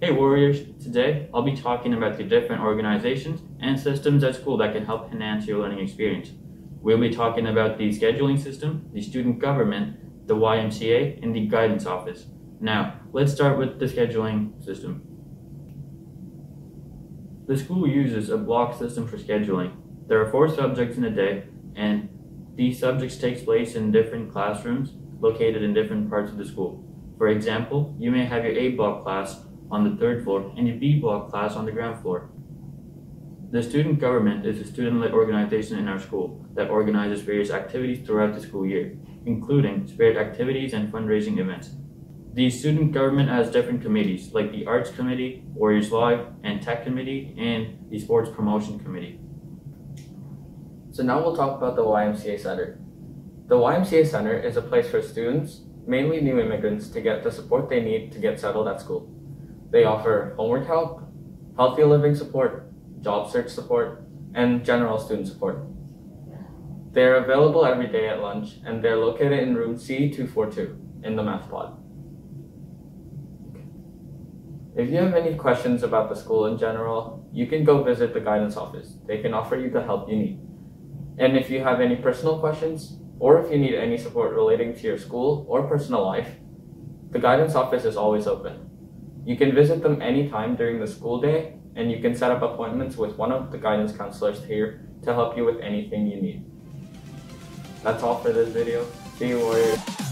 Hey Warriors, today I'll be talking about the different organizations and systems at school that can help enhance your learning experience. We'll be talking about the scheduling system, the student government, the YMCA, and the guidance office. Now, let's start with the scheduling system. The school uses a block system for scheduling. There are four subjects in a day, and these subjects take place in different classrooms located in different parts of the school. For example, you may have your A block class on the third floor and a B block class on the ground floor. The student government is a student-led organization in our school that organizes various activities throughout the school year, including spirit activities and fundraising events. The student government has different committees, like the Arts Committee, Warriors Live, and Tech Committee, and the Sports Promotion Committee. So now we'll talk about the YMCA Center. The YMCA Center is a place for students, mainly new immigrants, to get the support they need to get settled at school. They offer homework help, healthy living support, job search support, and general student support. They are available every day at lunch, and they're located in room C242 in the math pod. If you have any questions about the school in general, you can go visit the guidance office. They can offer you the help you need. And if you have any personal questions, or if you need any support relating to your school or personal life, the guidance office is always open. You can visit them anytime during the school day, and you can set up appointments with one of the guidance counselors here to help you with anything you need. That's all for this video. See you warriors.